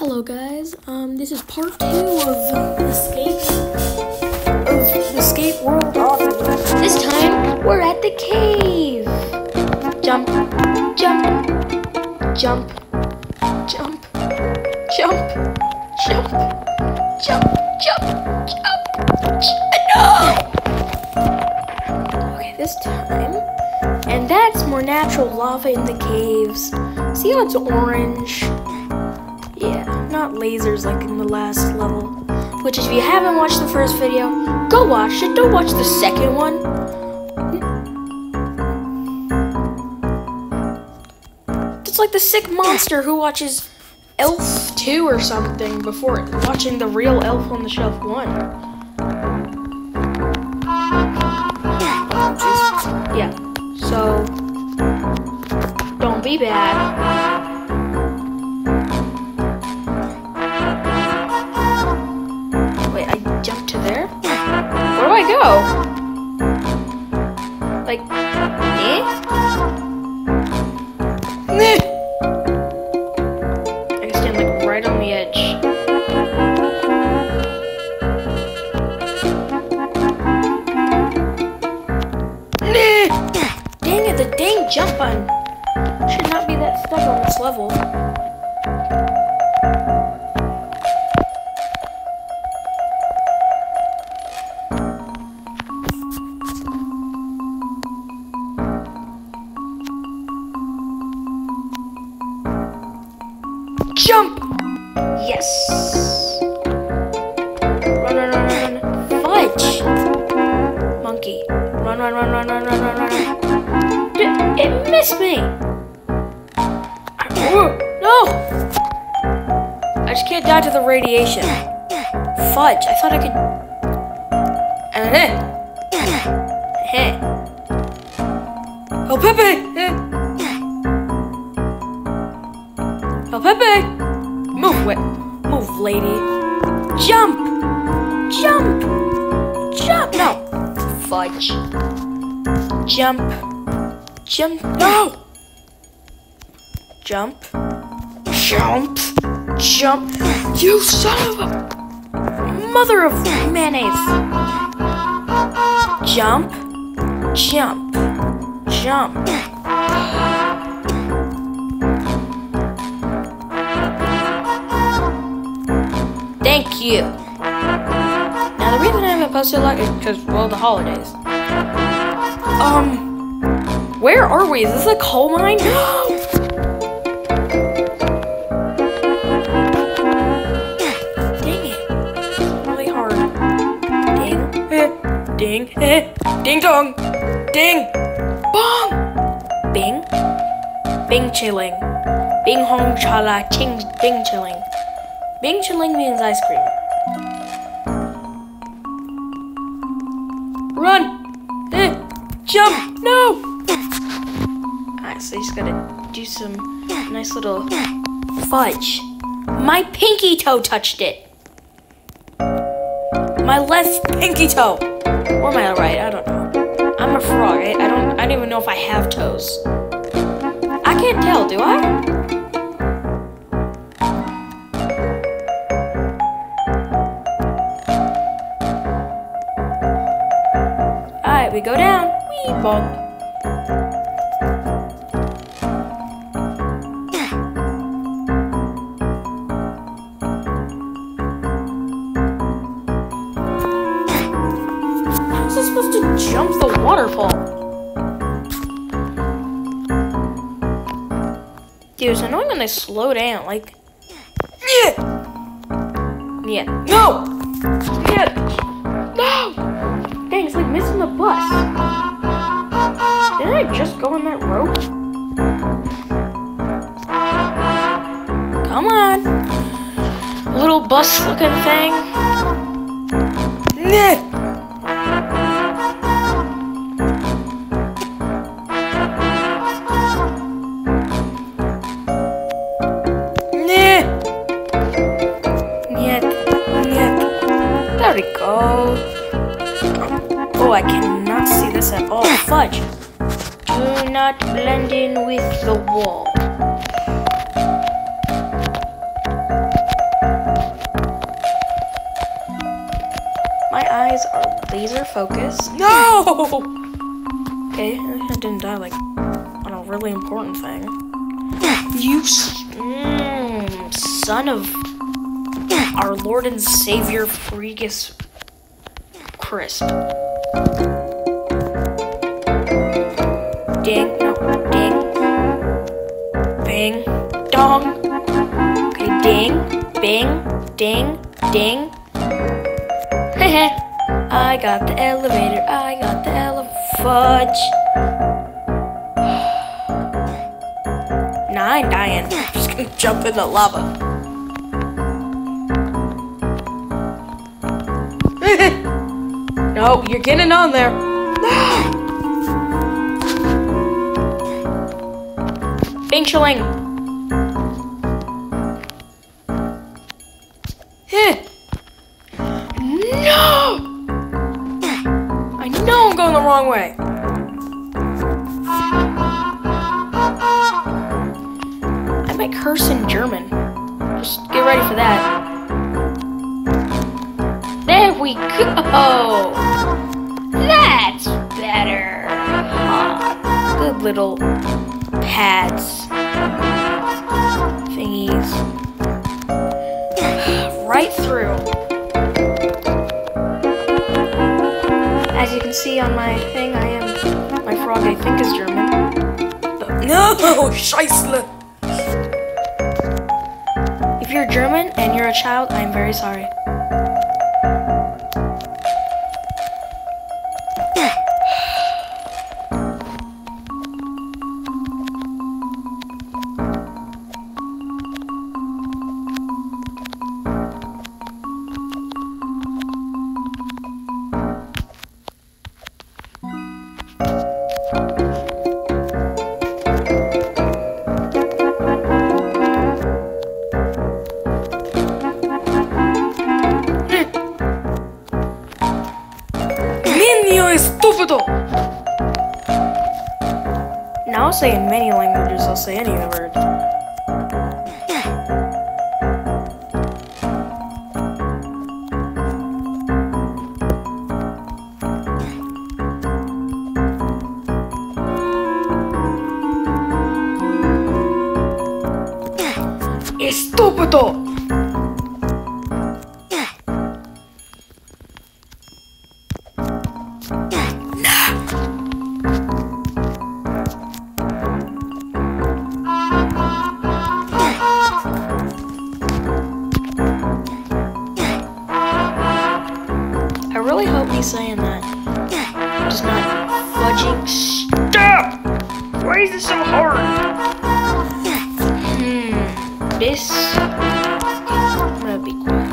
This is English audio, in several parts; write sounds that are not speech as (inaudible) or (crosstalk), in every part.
Hello guys, um, this is part two of Escape of Escape World Obby. This time we're at the cave. Jump, jump, jump, jump, jump, jump, jump, jump, jump. No! Okay, this time, and that's more natural lava in the caves. See how it's orange? Yeah, not lasers like in the last level. Which, if you haven't watched the first video, go watch it. Don't watch the second one. It's like the sick monster who watches Elf 2 or something before watching the real Elf on the Shelf 1. Yeah, so don't be bad. I go? Like, it missed me! No! I just can't die to the radiation. Fudge, I thought I could. Uh-huh. Oh, Pepe! Eh. Oh, Pepe! Move, wait. Move, lady. Jump! Jump! Jump! No! Fudge. Jump. Jump. No! Jump. Jump. Jump. You son of a mother of mayonnaise. Jump. Jump. Jump. Thank you. Now, the reason I haven't posted a lot is because, well, the holidays. Um, where are we? Is this a coal mine? (gasps) Dang it. Really hard. Ding. Eh. Ding. Ding dong. Ding. Bong. Bing. Bing chilling. Bing hong chala ching bing chilling. Bing chilling means ice cream. Run! Eh, jump! So you just gotta do some nice little fudge. My pinky toe touched it. My left pinky toe. Or my right, I don't know. I'm a frog. I, I don't I don't even know if I have toes. I can't tell, do I? Alright, we go down. Wee bump. Dude, it's annoying when they slow down. Like, yeah, yeah, no, yeah, no. Dang, it's like missing the bus. Didn't I just go on that rope? Come on. Little bus looking thing. There we go. Oh, I cannot see this at all. Fudge. Do not blend in with the wall. My eyes are laser focused. No! Okay, I didn't die like on a really important thing. You mm, son of our Lord and Savior Fregus Crisp. Ding, no, ding. Bing, dong. Okay, ding, bing, ding, ding. I got the elevator, I got the fudge. nah, I ain't dying. I'm just gonna jump in the lava. No, (laughs) oh, you're getting on there. Bing chilling. We go! That's better. good little pads. Thingies. Right through. As you can see on my thing, I am, my frog I think is German. No, Scheissle! If you're German and you're a child, I'm very sorry. Say in many languages, I'll say any word. Estúpido! This. I'm gonna be quiet.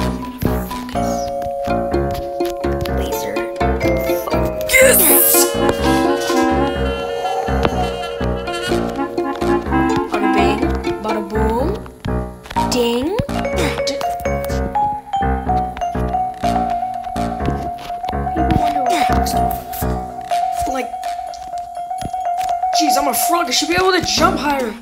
Focus. Laser. Focus! Bada bing. Bada boom. Ding. Like, geez, I'm a frog. I should be able to jump higher.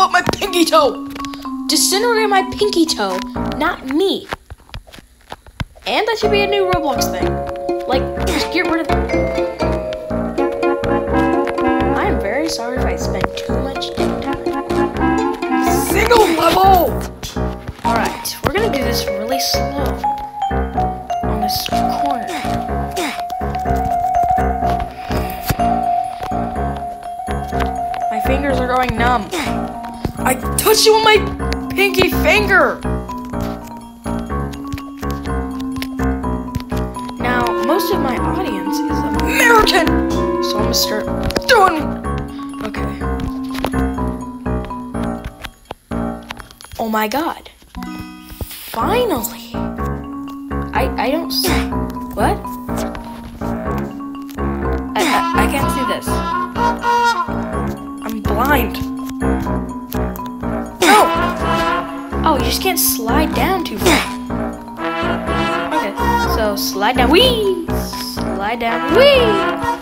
Up my pinky toe. Disintegrate my pinky toe, not me. And that should be a new Roblox thing. Like, just get rid of. I am very sorry if I spent Now, most of my audience is American! So I'm gonna start doing... Okay. Oh my god. Finally! I, I don't see. (laughs) What? I, I, I can't see this. I'm blind. Just can't slide down too far. Okay, so slide down. Wee! Slide down. Wee!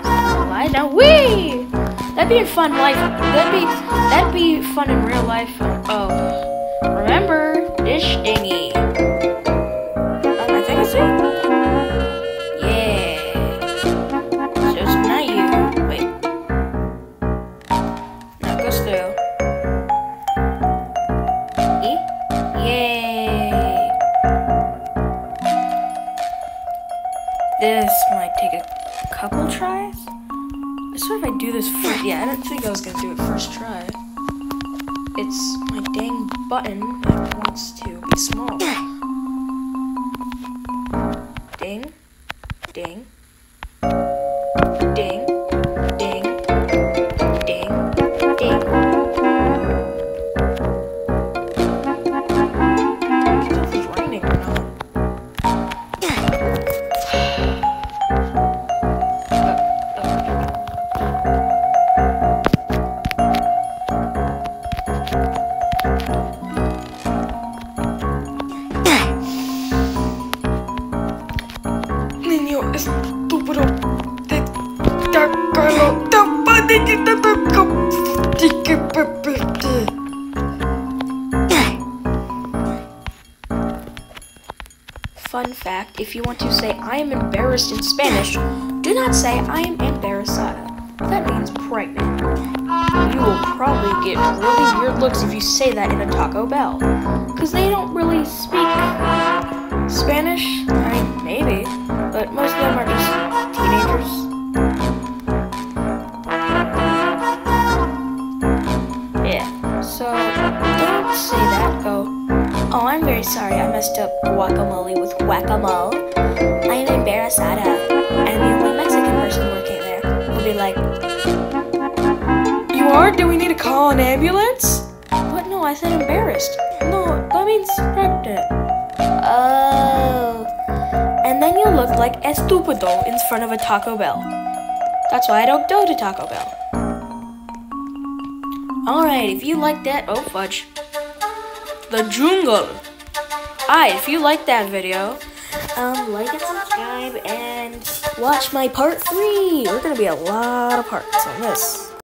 Slide down. Wee! That'd be in fun life. That'd be that'd be fun in real life. Oh, remember dish dingy. My dang button that wants to be small. Ding, ding, ding, ding, Fun fact if you want to say I am embarrassed in Spanish, do not say I am embarazada. That means pregnant. You will probably get really weird looks if you say that in a Taco Bell. Because they don't really speak Spanish. I mean, maybe. But most of them are just teenagers. Sorry. I messed up guacamole with guacamole. I am embarazada. I'm the only Mexican person working there. We'll be like, You are? Do we need to call an ambulance? What? No, I said embarrassed. No, that means pregnant. Oh. And then you look like estupido in front of a Taco Bell. That's why I don't go to Taco Bell. Alright, if you like that, oh fudge. The jungle. Alright, if you like that video, um, like and subscribe and watch my part three. We're gonna be a lot of parts on this.